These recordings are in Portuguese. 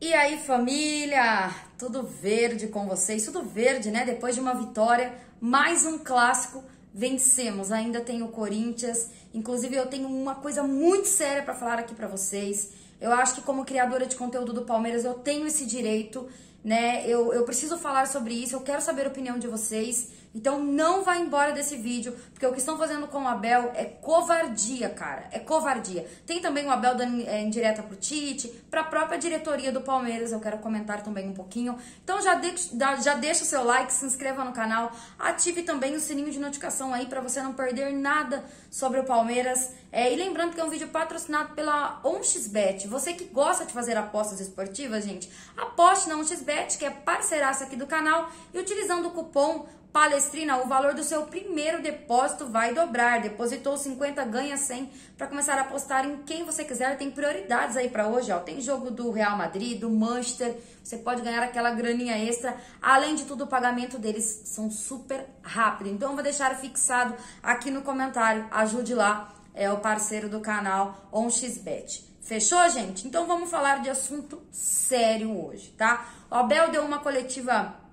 E aí, família? Tudo verde com vocês? Tudo verde, né? Depois de uma vitória, mais um clássico, vencemos. Ainda tem o Corinthians. Inclusive, eu tenho uma coisa muito séria para falar aqui para vocês. Eu acho que como criadora de conteúdo do Palmeiras, eu tenho esse direito, né? Eu, eu preciso falar sobre isso, eu quero saber a opinião de vocês. Então não vai embora desse vídeo, porque o que estão fazendo com o Abel é covardia, cara. É covardia. Tem também o Abel dando é, indireta pro Tite, pra própria diretoria do Palmeiras, eu quero comentar também um pouquinho. Então já, de, já deixa o seu like, se inscreva no canal, ative também o sininho de notificação aí para você não perder nada sobre o Palmeiras. É, e lembrando que é um vídeo patrocinado pela 1xBet. Você que gosta de fazer apostas esportivas, gente, aposte na 1xBet, que é parceiraça aqui do canal, e utilizando o cupom Palestrina, o valor do seu primeiro depósito vai dobrar. Depositou 50, ganha 100 para começar a apostar em quem você quiser. Tem prioridades aí para hoje, ó. Tem jogo do Real Madrid, do Manchester. Você pode ganhar aquela graninha extra. Além de tudo, o pagamento deles são super rápido. Então, eu vou deixar fixado aqui no comentário. Ajude lá, é o parceiro do canal OnXBet. Fechou, gente? Então, vamos falar de assunto sério hoje, tá? O Abel deu uma coletiva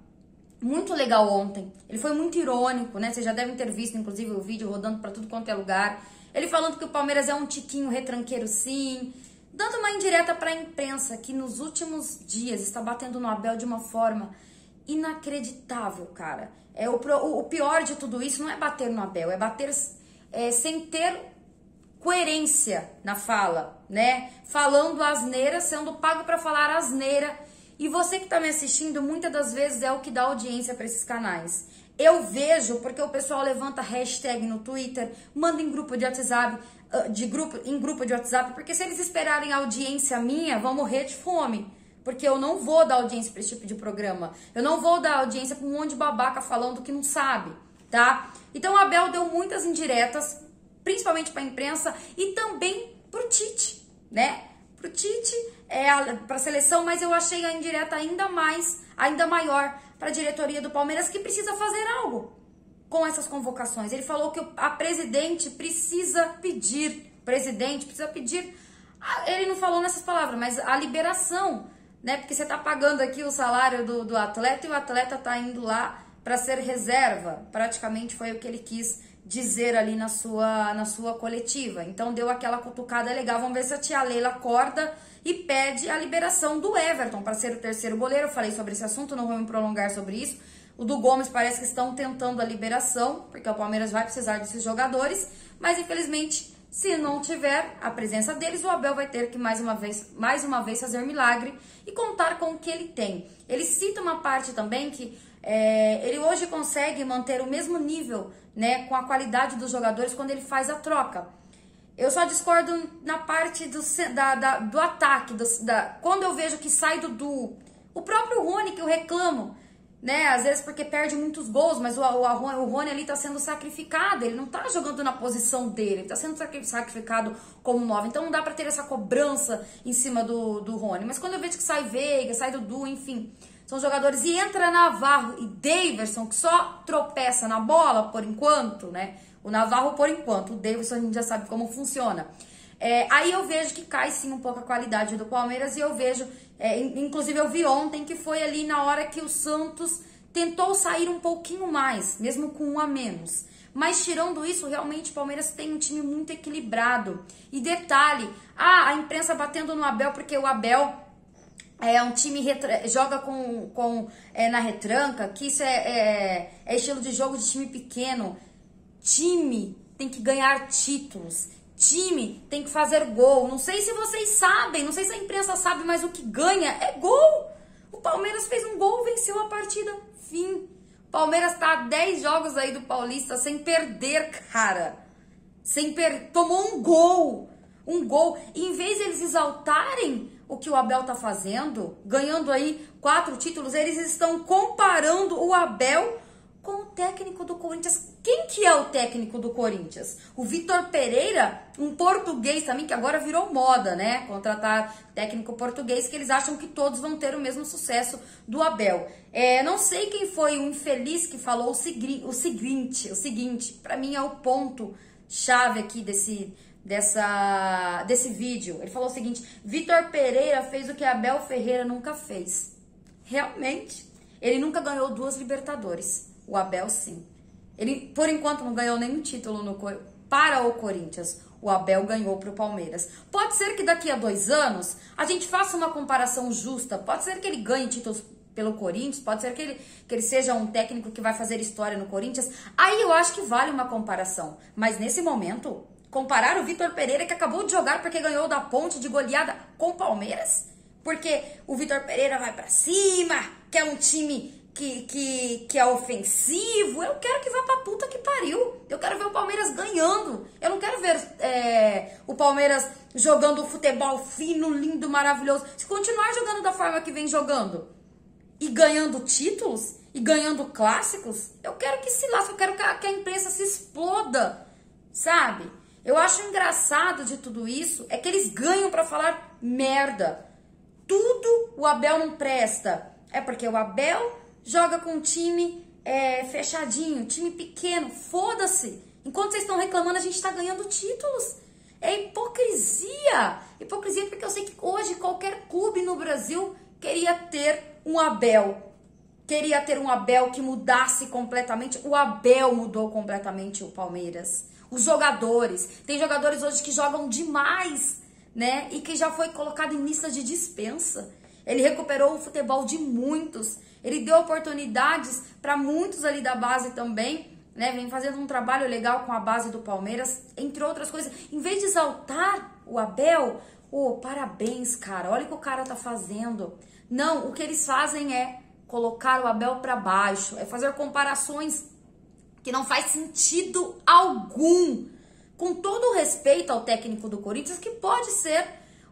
muito legal ontem. Ele foi muito irônico, né? Vocês já devem ter visto, inclusive, o vídeo rodando para tudo quanto é lugar. Ele falando que o Palmeiras é um tiquinho retranqueiro, sim. Dando uma indireta para a imprensa que nos últimos dias está batendo no Abel de uma forma inacreditável, cara. É o, o pior de tudo isso não é bater no Abel, é bater é, sem ter coerência na fala, né? Falando asneira, sendo pago para falar asneira e você que está me assistindo, muitas das vezes é o que dá audiência para esses canais. Eu vejo porque o pessoal levanta hashtag no Twitter, manda em grupo de WhatsApp, ah, de grupo, em grupo de WhatsApp, porque se eles esperarem audiência minha, vão morrer de fome. Porque eu não vou dar audiência para esse tipo de programa. Eu não vou dar audiência para um monte de babaca falando que não sabe, tá? Então o Abel deu muitas indiretas, principalmente para a imprensa e também pro Tite, né? Pro Tite é, para a seleção, mas eu achei a indireta ainda mais, ainda maior para a diretoria do Palmeiras que precisa fazer algo com essas convocações. Ele falou que a presidente precisa pedir, presidente precisa pedir, ele não falou nessas palavras, mas a liberação, né? Porque você está pagando aqui o salário do, do atleta e o atleta está indo lá para ser reserva. Praticamente foi o que ele quis dizer ali na sua, na sua coletiva. Então deu aquela cutucada legal. Vamos ver se a tia Leila acorda e pede a liberação do Everton para ser o terceiro goleiro. Eu falei sobre esse assunto, não vou me prolongar sobre isso. O do Gomes parece que estão tentando a liberação, porque o Palmeiras vai precisar desses jogadores, mas infelizmente, se não tiver a presença deles, o Abel vai ter que mais uma vez, mais uma vez fazer milagre e contar com o que ele tem. Ele cita uma parte também que é, ele hoje consegue manter o mesmo nível, né, com a qualidade dos jogadores quando ele faz a troca. Eu só discordo na parte do, da, da, do ataque. Do, da, quando eu vejo que sai do, do. O próprio Rony, que eu reclamo, né? Às vezes porque perde muitos gols, mas o, o, o Rony ali tá sendo sacrificado. Ele não tá jogando na posição dele, ele tá sendo sacrificado como nove. Então não dá para ter essa cobrança em cima do, do Rony. Mas quando eu vejo que sai Veiga, sai Dudu, enfim. São jogadores. E entra Navarro e Daverson, que só tropeça na bola por enquanto, né? O Navarro, por enquanto, o Davidson a gente já sabe como funciona. É, aí eu vejo que cai sim um pouco a qualidade do Palmeiras e eu vejo, é, inclusive eu vi ontem que foi ali na hora que o Santos tentou sair um pouquinho mais, mesmo com um a menos. Mas tirando isso, realmente o Palmeiras tem um time muito equilibrado. E detalhe, ah, a imprensa batendo no Abel porque o Abel é um time joga com, com é, na retranca, que isso é, é, é estilo de jogo de time pequeno. Time tem que ganhar títulos. Time tem que fazer gol. Não sei se vocês sabem, não sei se a imprensa sabe, mas o que ganha é gol. O Palmeiras fez um gol, venceu a partida. Fim. Palmeiras tá a 10 jogos aí do Paulista sem perder, cara. Sem per... Tomou um gol. Um gol. E em vez de eles exaltarem o que o Abel tá fazendo, ganhando aí quatro títulos, eles estão comparando o Abel com o técnico do Corinthians. Quem que é o técnico do Corinthians? O Vitor Pereira, um português também, que agora virou moda, né? Contratar técnico português, que eles acham que todos vão ter o mesmo sucesso do Abel. É, não sei quem foi o infeliz que falou o, o seguinte, o seguinte, para mim é o ponto chave aqui desse dessa, desse vídeo. Ele falou o seguinte: Vitor Pereira fez o que Abel Ferreira nunca fez. Realmente, ele nunca ganhou duas Libertadores. O Abel sim. Ele, por enquanto, não ganhou nenhum título no, para o Corinthians. O Abel ganhou para o Palmeiras. Pode ser que daqui a dois anos a gente faça uma comparação justa. Pode ser que ele ganhe títulos pelo Corinthians, pode ser que ele, que ele seja um técnico que vai fazer história no Corinthians. Aí eu acho que vale uma comparação. Mas nesse momento, comparar o Vitor Pereira, que acabou de jogar porque ganhou da ponte de goleada com o Palmeiras? Porque o Vitor Pereira vai para cima, que é um time que, que, que é ofensivo. Eu quero que vá pra puta que pariu. Eu quero ver o Palmeiras ganhando. Eu não quero ver é, o Palmeiras jogando futebol fino, lindo, maravilhoso. Se continuar jogando da forma que vem jogando e ganhando títulos e ganhando clássicos, eu quero que se lasque, eu quero que a, que a imprensa se exploda, sabe? Eu acho engraçado de tudo isso é que eles ganham para falar merda. Tudo o Abel não presta. É porque o Abel joga com um time é, fechadinho, time pequeno, foda-se. Enquanto vocês estão reclamando, a gente está ganhando títulos. É hipocrisia. Hipocrisia porque eu sei que hoje qualquer clube no Brasil queria ter um Abel. Queria ter um Abel que mudasse completamente. O Abel mudou completamente o Palmeiras. Os jogadores. Tem jogadores hoje que jogam demais, né? E que já foi colocado em lista de dispensa. Ele recuperou o futebol de muitos. Ele deu oportunidades para muitos ali da base também, né? Vem fazendo um trabalho legal com a base do Palmeiras, entre outras coisas. Em vez de exaltar o Abel, oh, parabéns, cara, olha o que o cara tá fazendo. Não, o que eles fazem é colocar o Abel para baixo, é fazer comparações que não faz sentido algum. Com todo o respeito ao técnico do Corinthians, que pode ser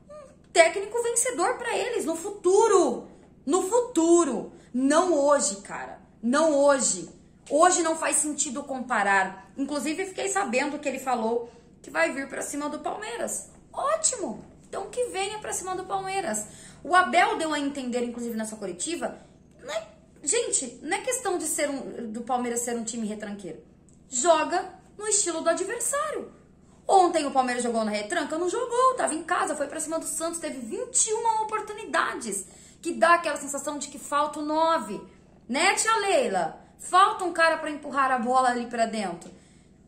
um técnico vencedor para eles no futuro. No futuro. Não hoje, cara. Não hoje. Hoje não faz sentido comparar. Inclusive, fiquei sabendo que ele falou que vai vir para cima do Palmeiras. Ótimo! Então que venha para cima do Palmeiras. O Abel deu a entender, inclusive nessa coletiva, é, gente, não é questão de ser um, do Palmeiras ser um time retranqueiro. Joga no estilo do adversário. Ontem o Palmeiras jogou na retranca? Não jogou, tava em casa, foi para cima do Santos, teve 21 oportunidades que dá aquela sensação de que falta 9. Né, tia Leila? Falta um cara para empurrar a bola ali para dentro.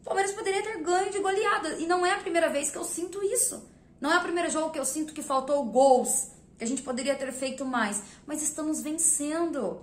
O Palmeiras poderia ter ganho de goleada. E não é a primeira vez que eu sinto isso. Não é o primeiro jogo que eu sinto que faltou gols. Que a gente poderia ter feito mais. Mas estamos vencendo.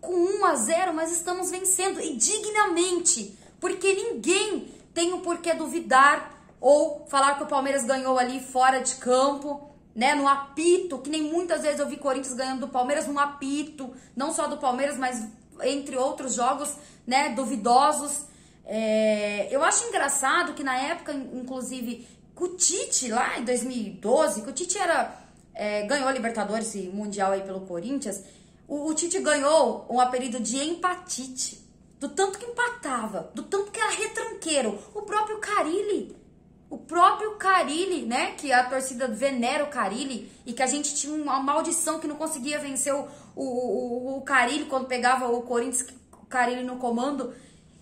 Com 1 a 0, mas estamos vencendo. E dignamente. Porque ninguém tem o porquê duvidar ou falar que o Palmeiras ganhou ali fora de campo né, no apito, que nem muitas vezes eu vi Corinthians ganhando do Palmeiras no apito, não só do Palmeiras, mas entre outros jogos, né, duvidosos. É, eu acho engraçado que na época, inclusive, o Tite, lá em 2012, que o Tite era, é, ganhou a Libertadores e Mundial aí pelo Corinthians, o, o Tite ganhou um apelido de empatite. Do tanto que empatava, do tanto que era retranqueiro. O próprio Carilli o próprio Carilli, né? Que a torcida venera o Carilli e que a gente tinha uma maldição que não conseguia vencer o, o, o, o Carilli quando pegava o Corinthians, o Carilli no comando,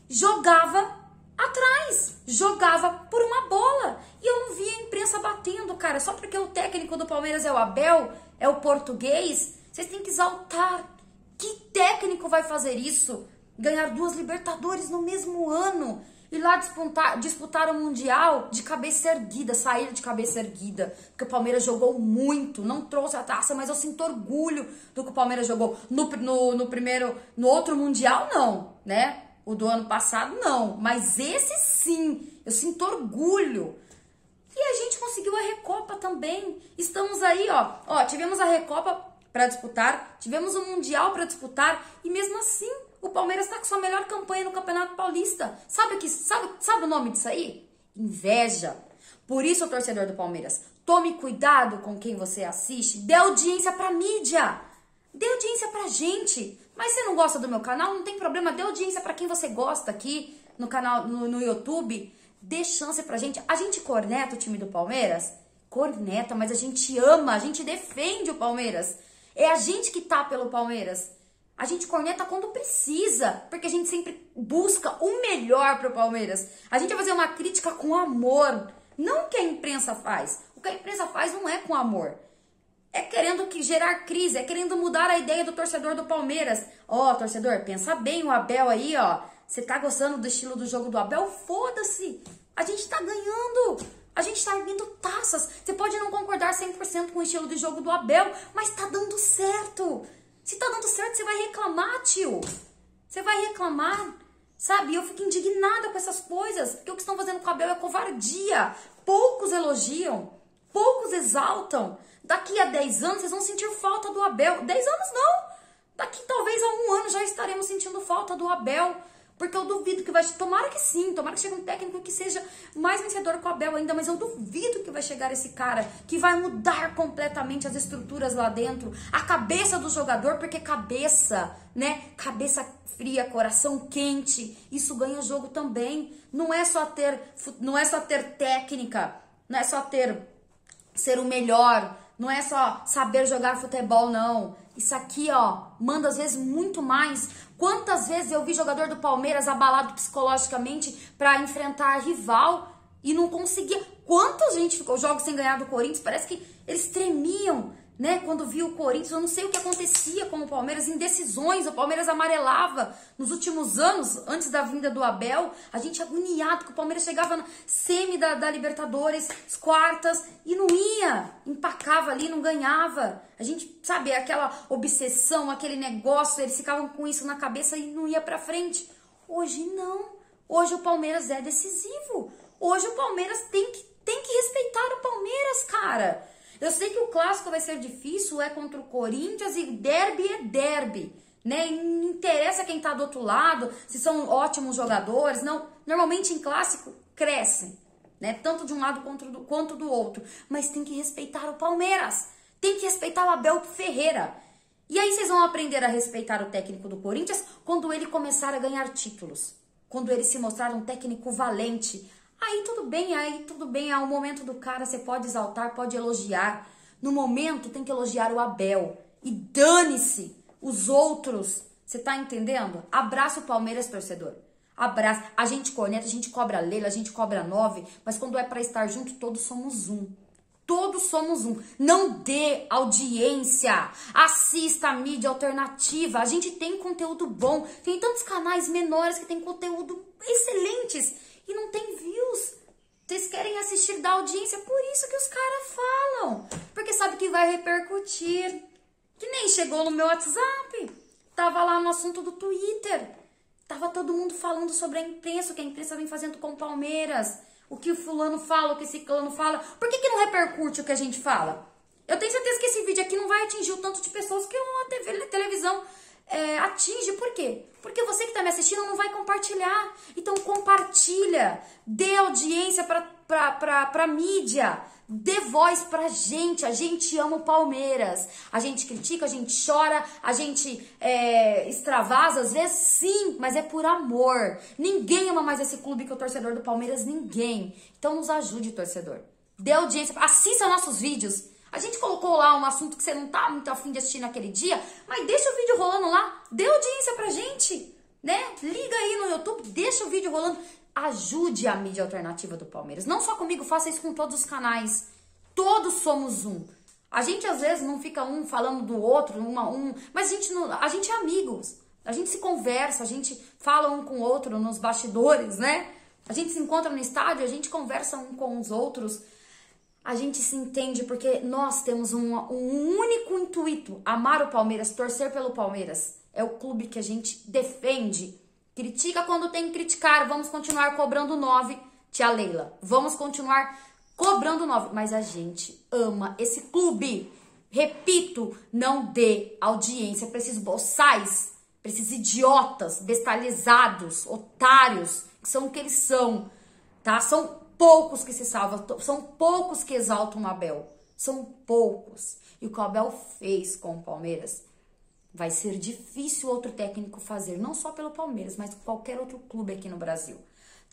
jogava atrás, jogava por uma bola. E eu não via a imprensa batendo, cara, só porque o técnico do Palmeiras é o Abel, é o português. Vocês têm que exaltar. Que técnico vai fazer isso? Ganhar duas Libertadores no mesmo ano? e lá disputar, disputar o Mundial de cabeça erguida, sair de cabeça erguida. Porque o Palmeiras jogou muito, não trouxe a taça, mas eu sinto orgulho do que o Palmeiras jogou. No, no, no primeiro, no outro Mundial, não, né? O do ano passado, não. Mas esse sim, eu sinto orgulho. E a gente conseguiu a Recopa também. Estamos aí, ó. Ó, tivemos a Recopa para disputar, tivemos o Mundial para disputar, e mesmo assim o Palmeiras está com sua melhor campanha no Campeonato Paulista. Sabe, que, sabe, sabe o nome disso aí? Inveja. Por isso, o torcedor do Palmeiras, tome cuidado com quem você assiste, dê audiência pra mídia, dê audiência pra gente. Mas se não gosta do meu canal, não tem problema, dê audiência para quem você gosta aqui no canal, no, no YouTube. Dê chance pra gente. A gente corneta o time do Palmeiras? Corneta, mas a gente ama, a gente defende o Palmeiras. É a gente que tá pelo Palmeiras. A gente corneta quando precisa, porque a gente sempre busca o melhor para o Palmeiras. A gente vai fazer uma crítica com amor, Não o que a imprensa faz. O que a imprensa faz não é com amor. É querendo que gerar crise, é querendo mudar a ideia do torcedor do Palmeiras. Ó, oh, torcedor, pensa bem o Abel aí, ó. Você tá gostando do estilo do jogo do Abel? Foda-se! A gente tá ganhando! A gente tá erguendo taças. Você pode não concordar 100% com o estilo de jogo do Abel, mas tá dando certo. Se tá dando certo, você vai reclamar, tio. Você vai reclamar. Sabe? Eu fico indignada com essas coisas. Porque o que estão fazendo com o Abel é covardia. Poucos elogiam, poucos exaltam. Daqui a 10 anos vocês vão sentir falta do Abel. 10 anos não. Daqui talvez a um ano já estaremos sentindo falta do Abel. Porque eu duvido que vai. Tomara que sim, tomara que chegue um técnico que seja mais vencedor que o Abel ainda, mas eu duvido que vai chegar esse cara que vai mudar completamente as estruturas lá dentro, a cabeça do jogador, porque cabeça, né? Cabeça fria, coração quente, isso ganha jogo também. Não é só ter, não é só ter técnica, não é só ter ser o melhor, não é só saber jogar futebol, não. Isso aqui, ó, manda às vezes muito mais. Quantas vezes eu vi jogador do Palmeiras abalado psicologicamente para enfrentar rival e não conseguia? Quanta gente ficou jogos sem ganhar do Corinthians? Parece que eles tremiam né? Quando viu o Corinthians, eu não sei o que acontecia com o Palmeiras, indecisões, o Palmeiras amarelava nos últimos anos, antes da vinda do Abel, a gente agoniado, que o Palmeiras chegava na semi da, da Libertadores, as quartas, e não ia, empacava ali, não ganhava. A gente, sabe, aquela obsessão, aquele negócio, eles ficavam com isso na cabeça e não ia pra frente. Hoje não. Hoje o Palmeiras é decisivo. Hoje o Palmeiras tem que, tem que respeitar o Palmeiras, cara. Eu sei que o clássico vai ser difícil, é contra o Corinthians e derby é derby. Né? E não interessa quem tá do outro lado, se são ótimos jogadores, não. Normalmente em clássico crescem, né? Tanto de um lado quanto do, quanto do outro. Mas tem que respeitar o Palmeiras, tem que respeitar o Abel Ferreira. E aí vocês vão aprender a respeitar o técnico do Corinthians quando ele começar a ganhar títulos. Quando ele se mostrar um técnico valente, Aí tudo bem, aí tudo bem, ao momento do cara você pode exaltar, pode elogiar. No momento tem que elogiar o Abel. E dane-se os outros. Você tá entendendo? Abraça o Palmeiras, torcedor. Abraça. A gente corneta, a gente cobra Leila, a gente cobra nove, mas quando é para estar junto, todos somos um. Todos somos um. Não dê audiência. Assista a mídia alternativa. A gente tem conteúdo bom. Tem tantos canais menores que tem conteúdo excelentes e não tem views. Vocês querem assistir da audiência, por isso que os caras falam. Porque sabe que vai repercutir. Que nem chegou no meu WhatsApp. Tava lá no assunto do Twitter. Tava todo mundo falando sobre a imprensa, o que a imprensa vem fazendo com o Palmeiras. O que o fulano fala, o que esse clã fala. Por que, que não repercute o que a gente fala? Eu tenho certeza que esse vídeo aqui não vai atingir o tanto de pessoas que uma TV, televisão é, atinge. Por quê? Porque você que está me assistindo não vai compartilhar. Então compartilha, dê audiência para a mídia, dê voz pra gente. A gente ama o Palmeiras. A gente critica, a gente chora, a gente é, extravasa às vezes, sim, mas é por amor. Ninguém ama mais esse clube que o torcedor do Palmeiras, ninguém. Então nos ajude, torcedor. Dê audiência, assista nossos vídeos. A gente colocou lá um assunto que você não tá muito afim de assistir naquele dia, mas deixa o vídeo rolando lá, dê audiência pra gente, né? Liga aí no YouTube, deixa o vídeo rolando. Ajude a mídia alternativa do Palmeiras. Não só comigo, faça isso com todos os canais. Todos somos um. A gente às vezes não fica um falando do outro, uma, um, mas a gente, não, a gente é amigos. A gente se conversa, a gente fala um com o outro nos bastidores, né? A gente se encontra no estádio, a gente conversa um com os outros a gente se entende porque nós temos um, um único intuito: amar o Palmeiras, torcer pelo Palmeiras. É o clube que a gente defende. Critica quando tem que criticar. Vamos continuar cobrando nove, tia Leila. Vamos continuar cobrando nove. Mas a gente ama esse clube. Repito, não dê audiência para esses boçais, para esses idiotas, bestalizados, otários, que são o que eles são, tá? São poucos que se salvam, são poucos que exaltam o Abel. São poucos. E o que o Abel fez com o Palmeiras vai ser difícil outro técnico fazer, não só pelo Palmeiras, mas qualquer outro clube aqui no Brasil.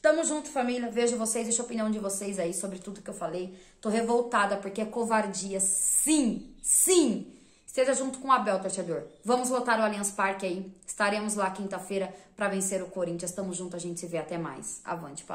Tamo junto, família. Vejo vocês, deixa a opinião de vocês aí sobre tudo que eu falei. Tô revoltada porque é covardia. Sim, sim. Esteja junto com o Abel, torcedor. Vamos lotar o Allianz Parque aí. Estaremos lá quinta-feira para vencer o Corinthians. Tamo junto, a gente se vê até mais. Avante, palestra.